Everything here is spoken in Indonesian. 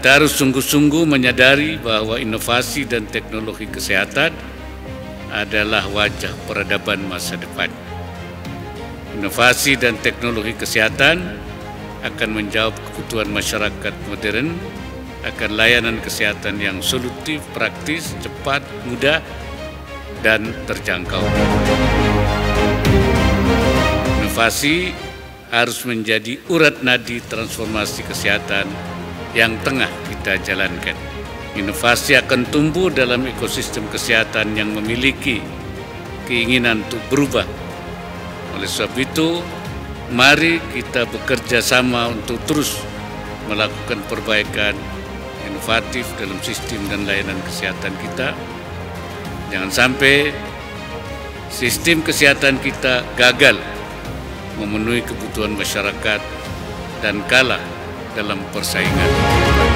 Kita harus sungguh-sungguh menyadari bahwa inovasi dan teknologi kesehatan adalah wajah peradaban masa depan. Inovasi dan teknologi kesehatan akan menjawab kebutuhan masyarakat modern akan layanan kesehatan yang solutif, praktis, cepat, mudah, dan terjangkau. Inovasi harus menjadi urat nadi transformasi kesehatan yang tengah kita jalankan. Inovasi akan tumbuh dalam ekosistem kesehatan yang memiliki keinginan untuk berubah. Oleh sebab itu, mari kita bekerja sama untuk terus melakukan perbaikan inovatif dalam sistem dan layanan kesehatan kita. Jangan sampai sistem kesehatan kita gagal memenuhi kebutuhan masyarakat dan kalah dalam persaingan.